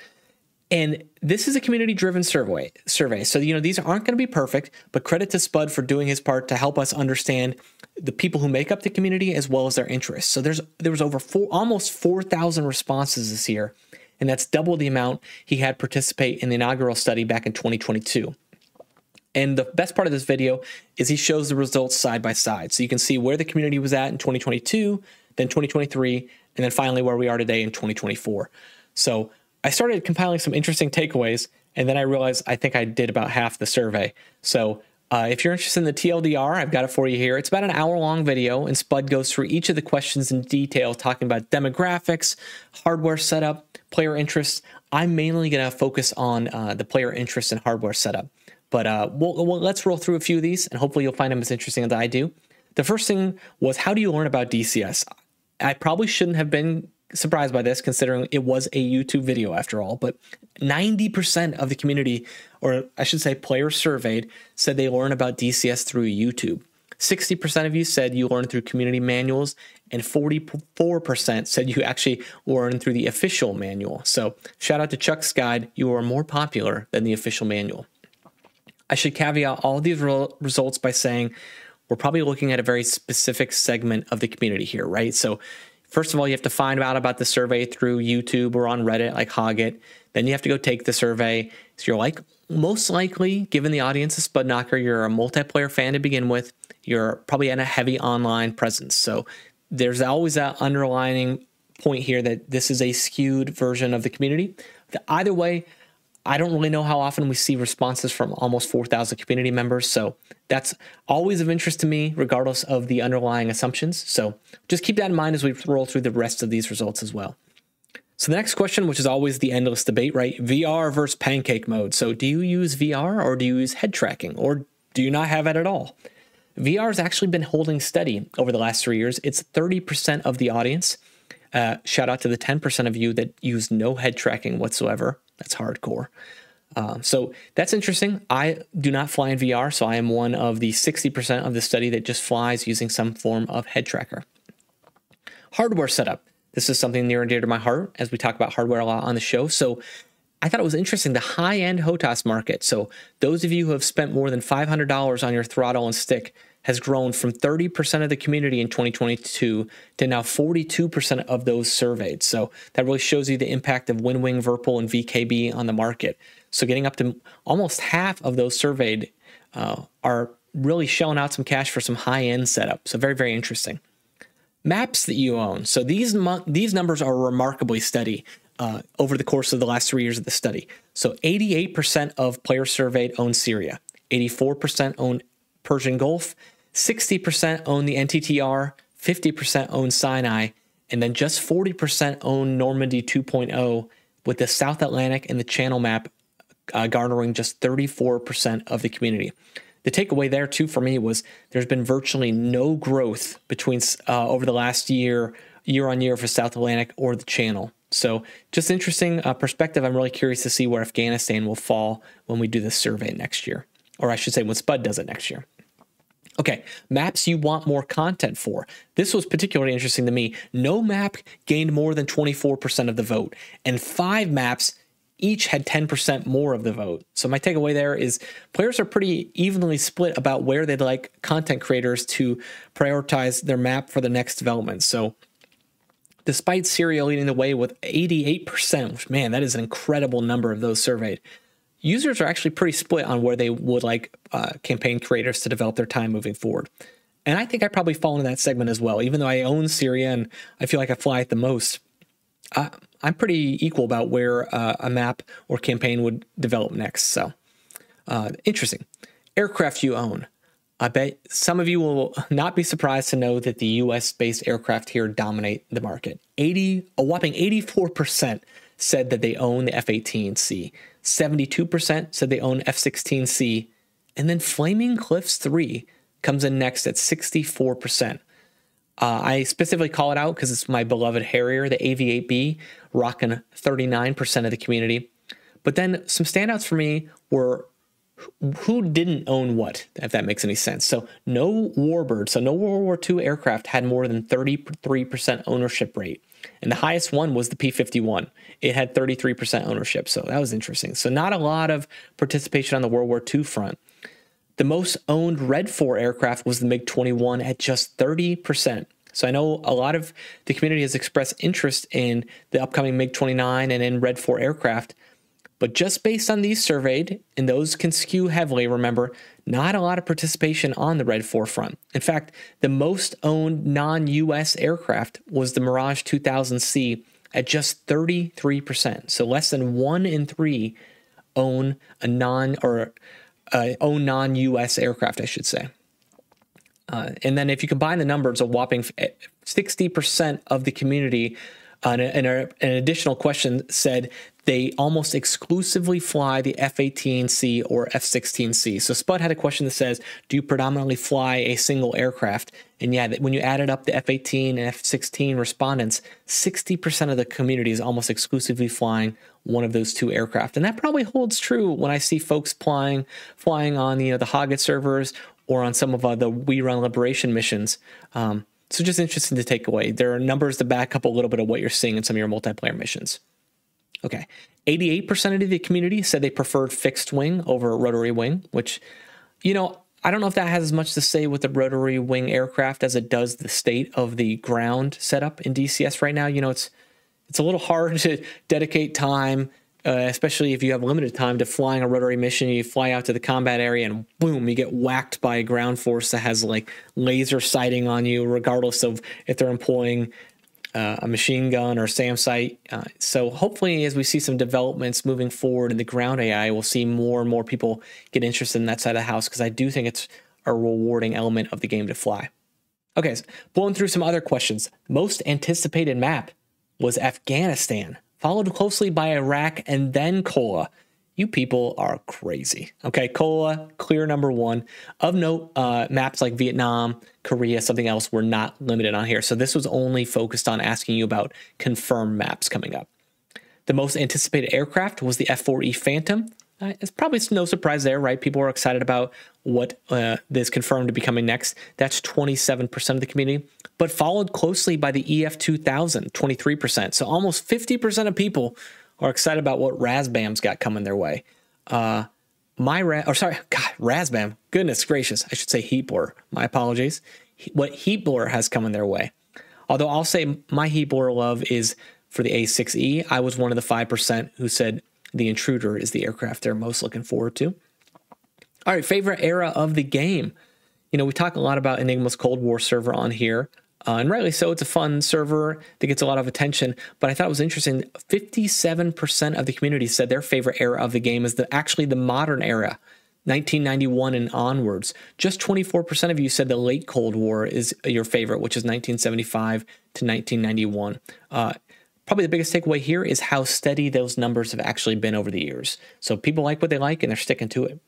And this is a community driven survey survey. So you know these aren't going to be perfect, but credit to Spud for doing his part to help us understand the people who make up the community as well as their interests. So there's there was over four, almost 4,000 responses this year, and that's double the amount he had participate in the inaugural study back in 2022. And the best part of this video is he shows the results side by side. So you can see where the community was at in 2022, then 2023, and then finally where we are today in 2024. So I started compiling some interesting takeaways, and then I realized I think I did about half the survey. So uh, if you're interested in the TLDR, I've got it for you here. It's about an hour long video, and Spud goes through each of the questions in detail, talking about demographics, hardware setup, player interests. I'm mainly going to focus on uh, the player interest and hardware setup. But uh, we'll, we'll, let's roll through a few of these, and hopefully you'll find them as interesting as I do. The first thing was how do you learn about DCS? I probably shouldn't have been surprised by this considering it was a YouTube video after all, but 90% of the community, or I should say players surveyed, said they learn about DCS through YouTube. 60% of you said you learned through community manuals, and 44% said you actually learned through the official manual. So, shout out to Chuck's Guide. You are more popular than the official manual. I should caveat all these re- results by saying we're probably looking at a very specific segment of the community here, right? So, first of all, you have to find out about the survey through YouTube or on Reddit, like Hoggit. Then you have to go take the survey. So, you're like, most likely, given the audience of Spudknocker, you're a multiplayer fan to begin with. You're probably in a heavy online presence. So, there's always that underlining point here that this is a skewed version of the community. Either way, I don't really know how often we see responses from almost 4,000 community members. So that's always of interest to me, regardless of the underlying assumptions. So just keep that in mind as we roll through the rest of these results as well. So the next question, which is always the endless debate, right? VR versus pancake mode. So do you use VR or do you use head tracking or do you not have it at all? VR has actually been holding steady over the last three years. It's 30% of the audience. Uh, shout out to the 10% of you that use no head tracking whatsoever. That's hardcore. Uh, so that's interesting. I do not fly in VR, so I am one of the 60% of the study that just flies using some form of head tracker. Hardware setup. This is something near and dear to my heart as we talk about hardware a lot on the show. So I thought it was interesting the high end HOTAS market. So those of you who have spent more than $500 on your throttle and stick has grown from 30% of the community in 2022 to now 42% of those surveyed. So that really shows you the impact of WinWing, Virpil, and VKB on the market. So getting up to almost half of those surveyed uh, are really shelling out some cash for some high end setup. So very, very interesting. Maps that you own. So these these numbers are remarkably steady uh, over the course of the last three years of the study. So 88% of players surveyed own Syria, 84% own Persian Gulf, 60% own the NTTR, 50% own Sinai, and then just 40% own Normandy 2.0, with the South Atlantic and the Channel map uh, garnering just 34% of the community. The takeaway there, too, for me was there's been virtually no growth between uh, over the last year, year on year for South Atlantic or the Channel. So, just interesting uh, perspective. I'm really curious to see where Afghanistan will fall when we do this survey next year, or I should say, when Spud does it next year. Okay, maps you want more content for. This was particularly interesting to me. No map gained more than 24% of the vote, and five maps each had 10% more of the vote. So, my takeaway there is players are pretty evenly split about where they'd like content creators to prioritize their map for the next development. So, despite Syria leading the way with 88%, which, man, that is an incredible number of those surveyed, users are actually pretty split on where they would like uh, campaign creators to develop their time moving forward. And I think I probably fall into that segment as well. Even though I own Syria and I feel like I fly it the most, uh, I'm pretty equal about where uh, a map or campaign would develop next. So uh, interesting. Aircraft you own. I bet some of you will not be surprised to know that the US based aircraft here dominate the market. 80, a whopping 84% said that they own the F 18C. 72% said they own F 16C. And then Flaming Cliffs 3 comes in next at 64%. Uh, I specifically call it out because it's my beloved Harrier, the AV8B, rocking 39% of the community. But then some standouts for me were who didn't own what, if that makes any sense. So no Warbird, so no World War II aircraft had more than 33% ownership rate. And the highest one was the P 51. It had 33% ownership. So that was interesting. So, not a lot of participation on the World War II front. The most owned Redfor aircraft was the MiG 21 at just 30%. So I know a lot of the community has expressed interest in the upcoming MiG 29 and in Redfor aircraft, but just based on these surveyed, and those can skew heavily, remember, not a lot of participation on the Redfor front. In fact, the most owned non US aircraft was the Mirage 2000C at just 33%. So less than one in three own a non or uh, own non US aircraft, I should say. Uh, and then if you combine the numbers, a whopping 60% of the community uh, and, an additional question said they almost exclusively fly the F 18C or F 16C. So Spud had a question that says, Do you predominantly fly a single aircraft? And yeah, when you added up the F 18 and F 16 respondents, 60% of the community is almost exclusively flying one of those two aircraft. And that probably holds true when I see folks flying flying on you know the Hoggit servers or on some of uh, the We Run Liberation missions. Um, so just interesting to take away. There are numbers to back up a little bit of what you're seeing in some of your multiplayer missions. Okay. 88% of the community said they preferred fixed wing over rotary wing, which, you know, I don't know if that has as much to say with the rotary wing aircraft as it does the state of the ground setup in DCS right now. You know, it's it's a little hard to dedicate time, uh, especially if you have limited time to flying a rotary mission. You fly out to the combat area and boom, you get whacked by a ground force that has like laser sighting on you, regardless of if they're employing uh, a machine gun or SAM site. Uh, so hopefully, as we see some developments moving forward in the ground AI, we'll see more and more people get interested in that side of the house because I do think it's a rewarding element of the game to fly. Okay, so blowing through some other questions. Most anticipated map was Afghanistan, followed closely by Iraq and then Kola. You people are crazy. Okay, Kola, clear number one. Of note, uh, maps like Vietnam, Korea, something else were not limited on here. So this was only focused on asking you about confirmed maps coming up. The most anticipated aircraft was the F 4E Phantom. Uh, it's probably no surprise there, right? People are excited about what uh, is confirmed to be coming next. That's 27% of the community, but followed closely by the EF 2000, 23%. So almost 50% of people are excited about what Razbam's got coming their way. Uh, my Ra- or sorry, God, Razbam. Goodness gracious, I should say Heatblur. My apologies. What Heatblur has coming their way. Although I'll say my Heatblur love is for the A6E. I was one of the five percent who said the Intruder is the aircraft they're most looking forward to. All right, favorite era of the game. You know, we talk a lot about Enigma's Cold War server on here. Uh, and rightly so, it's a fun server that gets a lot of attention. But I thought it was interesting 57% of the community said their favorite era of the game is the, actually the modern era, 1991 and onwards. Just 24% of you said the late Cold War is your favorite, which is 1975 to 1991. Uh, probably the biggest takeaway here is how steady those numbers have actually been over the years. So people like what they like and they're sticking to it.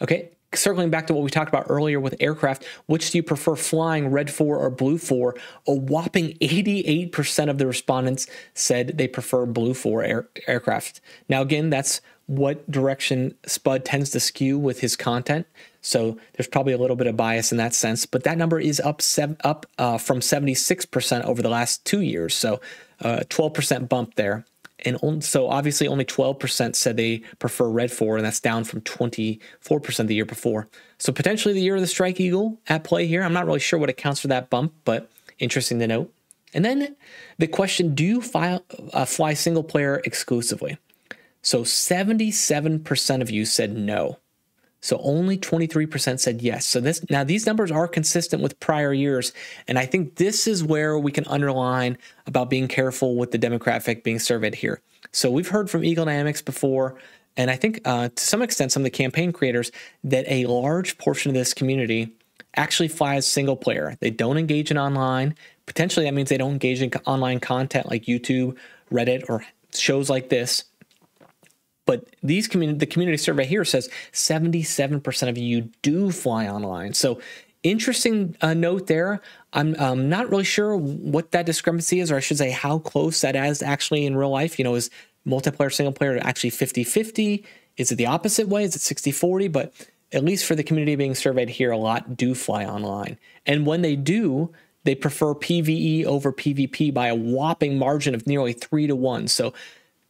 Okay, circling back to what we talked about earlier with aircraft, which do you prefer flying, redfor or blufor? A whopping 88% of the respondents said they prefer blufor air, aircraft. Now, again, that's what direction Spud tends to skew with his content. So there's probably a little bit of bias in that sense, but that number is up sev- up uh, from 76% over the last two years. So uh, 12% bump there and on, so obviously only 12% said they prefer redfor and that's down from 24% the year before. So potentially the year of the strike eagle at play here. I'm not really sure what accounts for that bump but interesting to note. And then the question do you file, uh, fly single player exclusively? So 77% of you said no so only 23% said yes. So this now these numbers are consistent with prior years and I think this is where we can underline about being careful with the demographic being surveyed here. So we've heard from Eagle Dynamics before and I think uh, to some extent some of the campaign creators that a large portion of this community actually flies single player. They don't engage in online. Potentially that means they don't engage in online content like YouTube, Reddit or shows like this but these community, the community survey here says 77% of you do fly online. So interesting uh, note there. I'm not really sure what that discrepancy is, or I should say how close that is actually in real life. You know, is multiplayer, single player actually 50 50? Is it the opposite way? Is it 60 40? But at least for the community being surveyed here, a lot do fly online. And when they do, they prefer PVE over PvP by a whopping margin of nearly three to one. So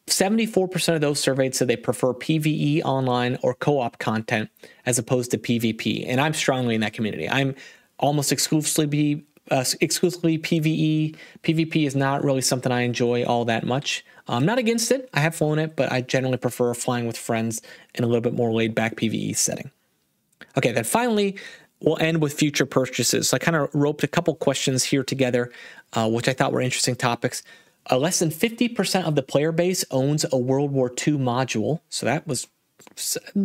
74% of those surveyed said they prefer PvE online or co op content as opposed to PvP. And I'm strongly in that community. I'm almost exclusively. Uh, exclusively PVE. PvP is not really something I enjoy all that much. I'm not against it. I have flown it, but I generally prefer flying with friends in a little bit more laid back PVE setting. Okay, then finally, we'll end with future purchases. So I kind of roped a couple questions here together, uh, which I thought were interesting topics. Uh, less than 50% of the player base owns a World War II module. So that was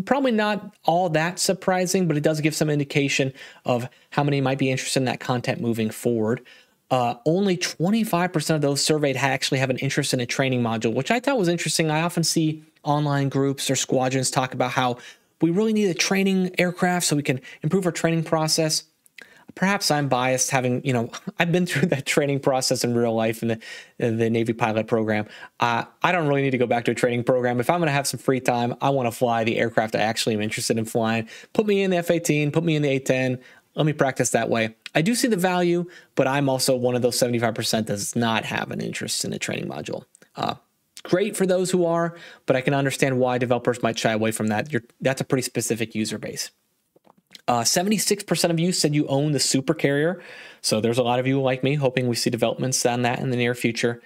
probably not all that surprising, but it does give some indication of how many might be interested in that content moving forward. Uh, only 25% of those surveyed actually have an interest in a training module, which I thought was interesting. I often see online groups or squadrons talk about how we really need a training aircraft so we can improve our training process. Perhaps I'm biased having, you know, I've been through that training process in real life in the, in the Navy pilot program. Uh, I don't really need to go back to a training program. If I'm going to have some free time, I want to fly the aircraft I actually am interested in flying. Put me in the F 18, put me in the A 10. Let me practice that way. I do see the value, but I'm also one of those 75% that does not have an interest in a training module. Uh, great for those who are, but I can understand why developers might shy away from that. You're, that's a pretty specific user base. Uh, 76% of you said you own the super carrier. So there's a lot of you like me hoping we see developments on that in the near future.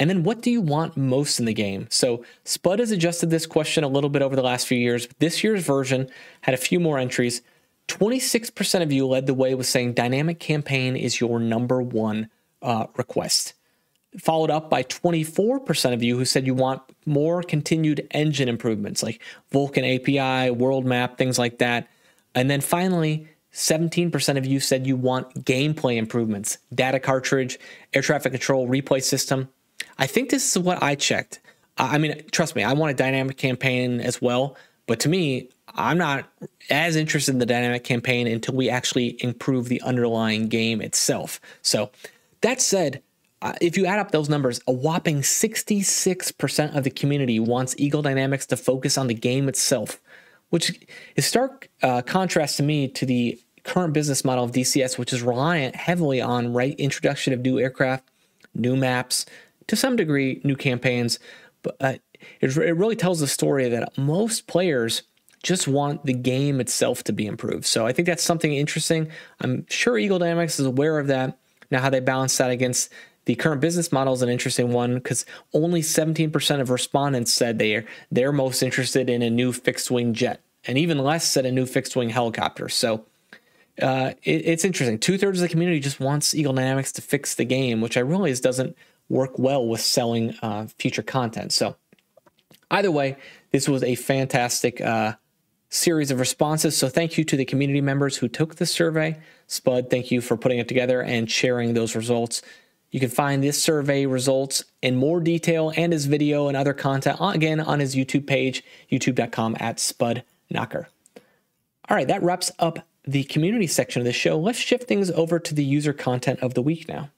And then what do you want most in the game? So Spud has adjusted this question a little bit over the last few years. This year's version had a few more entries. 26% of you led the way with saying dynamic campaign is your number one uh, request. Followed up by 24% of you who said you want more continued engine improvements like Vulkan API, world map, things like that. And then finally, 17% of you said you want gameplay improvements, data cartridge, air traffic control, replay system. I think this is what I checked. I mean, trust me, I want a dynamic campaign as well. But to me, I'm not as interested in the dynamic campaign until we actually improve the underlying game itself. So, that said, uh, if you add up those numbers, a whopping 66% of the community wants Eagle Dynamics to focus on the game itself which is stark uh, contrast to me to the current business model of DCS, which is reliant heavily on right introduction of new aircraft, new maps, to some degree, new campaigns. But uh, it, it really tells the story that most players just want the game itself to be improved. So I think that's something interesting. I'm sure Eagle Dynamics is aware of that. Now, how they balance that against the current business model is an interesting one because only 17% of respondents said they are they're most interested in a new fixed wing jet, and even less said a new fixed wing helicopter. So uh, it, it's interesting. Two thirds of the community just wants Eagle Dynamics to fix the game, which I realize doesn't work well with selling uh, future content. So either way, this was a fantastic uh, series of responses. So thank you to the community members who took the survey. Spud, thank you for putting it together and sharing those results. You can find this survey results in more detail and his video and other content again on his YouTube page, youtube.com at Spud Knocker. All right, that wraps up the community section of the show. Let's shift things over to the user content of the week now.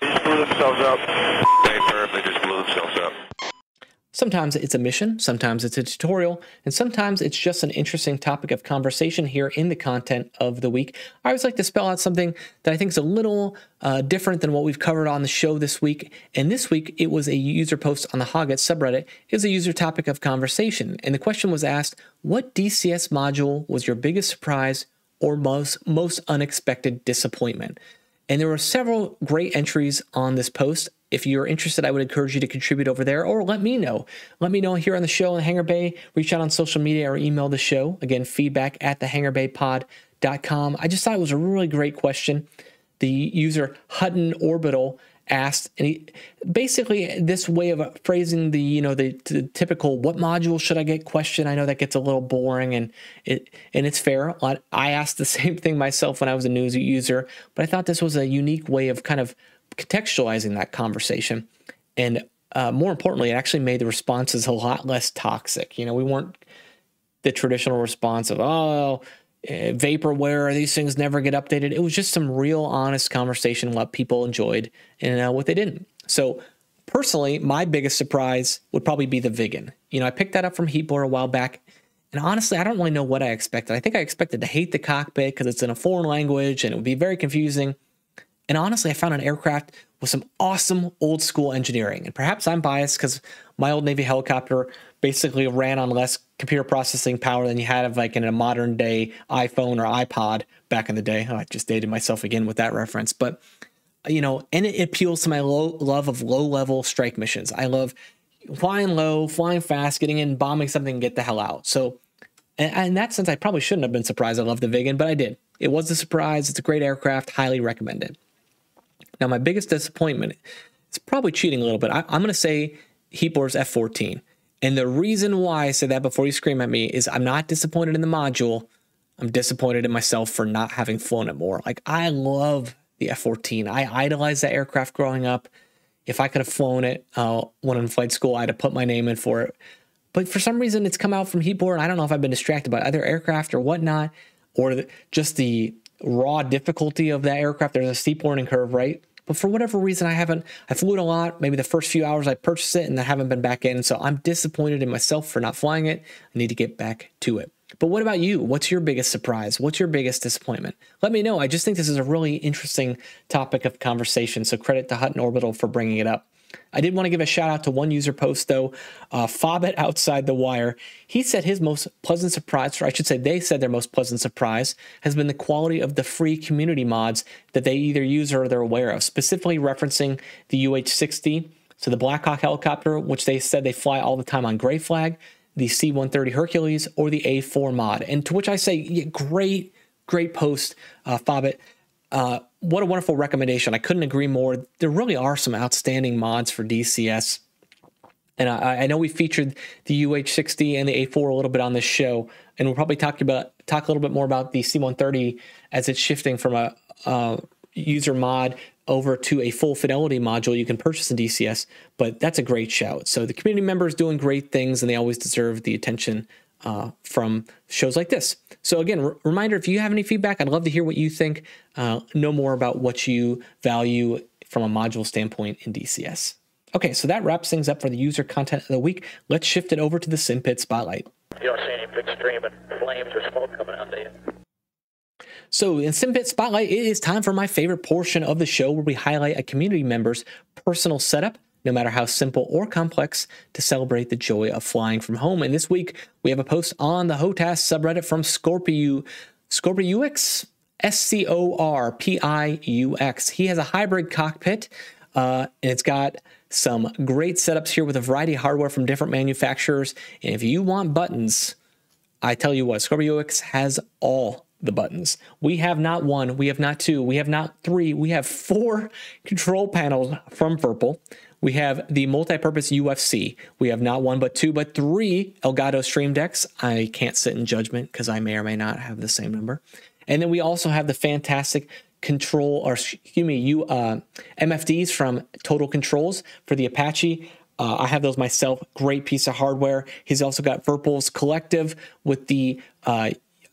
They blew themselves up. They just blew themselves up. Sometimes it's a mission, sometimes it's a tutorial, and sometimes it's just an interesting topic of conversation here in the content of the week. I always like to spell out something that I think is a little uh, different than what we've covered on the show this week. And this week, it was a user post on the Hoggit subreddit. It was a user topic of conversation. And the question was asked What DCS module was your biggest surprise or most, most unexpected disappointment? And there were several great entries on this post. If you're interested, I would encourage you to contribute over there or let me know. Let me know here on the show in Hangar Bay. Reach out on social media or email the show. Again, feedback at thehangarbaypod.com. I just thought it was a really great question. The user Hutton Orbital asked, and he, basically this way of phrasing the you know the, the, typical "what module should I get?" question. I know that gets a little boring, and it and it's fair. I asked the same thing myself when I was a news user, but I thought this was a unique way of kind of contextualizing that conversation. And uh, more importantly, it actually made the responses a lot less toxic. You know, we weren't the traditional response of, oh, eh, vaporware, these things never get updated. It was just some real honest conversation, what people enjoyed and uh, what they didn't. So, personally, my biggest surprise would probably be the Viggen. You know, I picked that up from Heatblur a while back. And honestly, I don't really know what I expected. I think I expected to hate the cockpit because it's in a foreign language and it would be very confusing. And honestly, I found an aircraft with some awesome old school engineering. And perhaps I'm biased because my old Navy helicopter basically ran on less computer processing power than you had of like in a modern day iPhone or iPod back in the day. Oh, I just dated myself again with that reference. But you know, and it appeals to my low love of low level strike missions. I love flying low, flying fast, getting in, bombing something, and get the hell out. So, in that sense, I probably shouldn't have been surprised. I loved the Viggen, but I did. It was a surprise. It's a great aircraft. Highly recommended. Now, my biggest disappointment is probably cheating a little bit. I, am going to say Heatblur's F 14. And the reason why I say that before you scream at me is I'm not disappointed in the module. I'm disappointed in myself for not having flown it more. Like, I love the F 14. I idolized that aircraft growing up. If I could have flown it uh, when in flight school, I'd have put my name in for it. But for some reason, it's come out from Heatblur, and I don't know if I've been distracted by other aircraft or whatnot, or just the raw difficulty of that aircraft. There's a steep learning curve, right? But for whatever reason, I haven't, I flew it a lot. Maybe the first few hours I purchased it and I haven't been back in. So I'm disappointed in myself for not flying it. I need to get back to it. But what about you? What's your biggest surprise? What's your biggest disappointment? Let me know. I just think this is a really interesting topic of conversation. So credit to Hutton Orbital for bringing it up. I did want to give a shout out to one user post though, uh, Fobbit outside the wire. He said his most pleasant surprise, or I should say, they said their most pleasant surprise has been the quality of the free community mods that they either use or they're aware of, specifically referencing the UH-60, so the Blackhawk helicopter, which they said they fly all the time on Gray Flag, the C-130 Hercules, or the A4 mod. And to which I say, yeah, great, great post, uh, Fobbit. Uh, what a wonderful recommendation. I couldn't agree more. There really are some outstanding mods for DCS. And I, I know we featured the UH60 and the A4 a little bit on this show, and we'll probably talk about talk a little bit more about the C130 as it's shifting from a, user mod over to a full fidelity module you can purchase in DCS. But that's a great shout. So the community members doing great things, and they always deserve the attention uh, from shows like this. So again, r- reminder: if you have any feedback, I'd love to hear what you think. Uh, know more about what you value from a module standpoint in DCS. Okay, so that wraps things up for the user content of the week. Let's shift it over to the SimPit Spotlight. You don't see any big stream of flames or smoke coming out, you? So, in SimPit Spotlight, it is time for my favorite portion of the show where we highlight a community member's personal setup, no matter how simple or complex, to celebrate the joy of flying from home. And this week, we have a post on the HOTAS subreddit from Scorpio, Scorpiux, S C O R P I U X. He has a hybrid cockpit, uh, and it's got some great setups here with a variety of hardware from different manufacturers. And if you want buttons, I tell you what, Scorpiux has all the buttons. We have not one, we have not two, we have not three, we have four control panels from Virpil. We have the multi-purpose UFC. We have not one, but two, but three Elgato Stream Decks. I can't sit in judgment because I may or may not have the same number. And then we also have the fantastic control, or excuse me, you uh, MFDs from Total Controls for the Apache. Uh, I have those myself. Great piece of hardware. He's also got Virpil's Collective with the uh,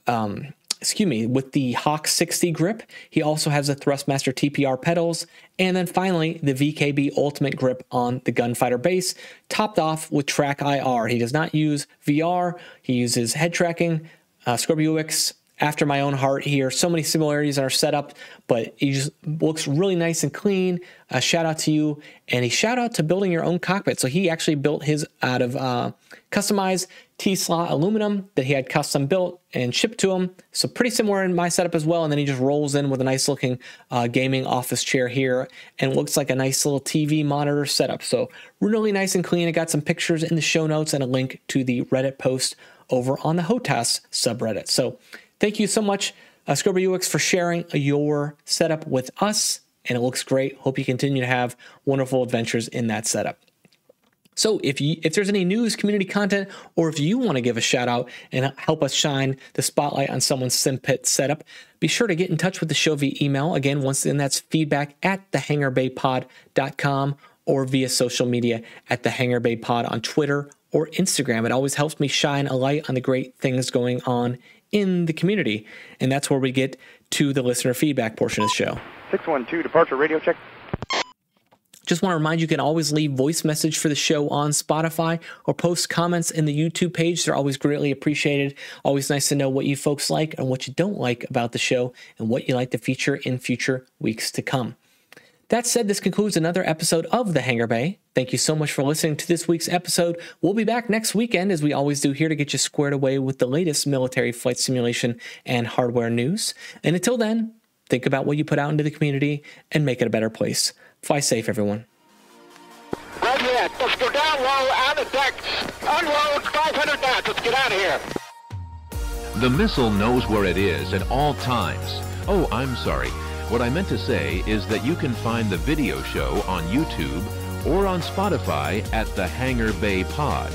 um, excuse me, with the Hawk 60 grip. He also has the Thrustmaster TPR pedals. And then finally, the VKB Ultimate grip on the Gunfighter base, topped off with TrackIR. He does not use VR, he uses head tracking, uh, Scorpiux, after my own heart here. So many similarities in our setup, but he just looks really nice and clean. A shout out to you, and a shout out to building your own cockpit. So he actually built his out of uh, customized T slot aluminum that he had custom built and shipped to him. So pretty similar in my setup as well. And then he just rolls in with a nice looking uh, gaming office chair here, and looks like a nice little TV monitor setup. So really nice and clean. I got some pictures in the show notes and a link to the Reddit post over on the HOTAS subreddit. So Thank you so much, uh, Scorpiux, for sharing your setup with us. And it looks great. Hope you continue to have wonderful adventures in that setup. So if you if there's any news, community content, or if you want to give a shout out and help us shine the spotlight on someone's SimPit setup, be sure to get in touch with the show via email. Again, once again, that's feedback at thehangarbaypod.com or via social media at the Hangar Bay Pod on Twitter or Instagram. It always helps me shine a light on the great things going on in the community. And that's where we get to the listener feedback portion of the show. 612 departure radio check. Just want to remind you, you can always leave voice message for the show on Spotify or post comments in the YouTube page. They're always greatly appreciated. Always nice to know what you folks like and what you don't like about the show and what you like to feature in future weeks to come. That said, this concludes another episode of The Hangar Bay. Thank you so much for listening to this week's episode. We'll be back next weekend, as we always do here, to get you squared away with the latest military flight simulation and hardware news. And until then, think about what you put out into the community and make it a better place. Fly safe, everyone. Right here. Let's go down low on the decks. Unload 500 knots. Let's get out of here. The missile knows where it is at all times. Oh, I'm sorry. What I meant to say is that you can find the video show on YouTube or on Spotify at the Hangar Bay Pod.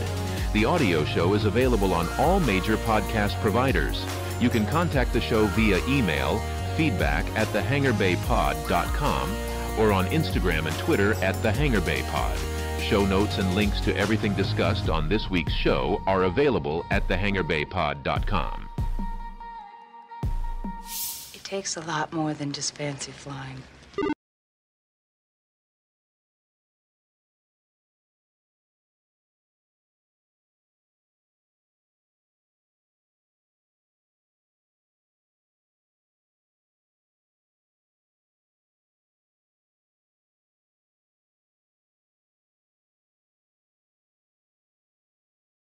The audio show is available on all major podcast providers. You can contact the show via email, feedback at thehangarbaypod.com, or on Instagram and Twitter at the Hangar Bay Pod. Show notes and links to everything discussed on this week's show are available at thehangarbaypod.com. It takes a lot more than just fancy flying.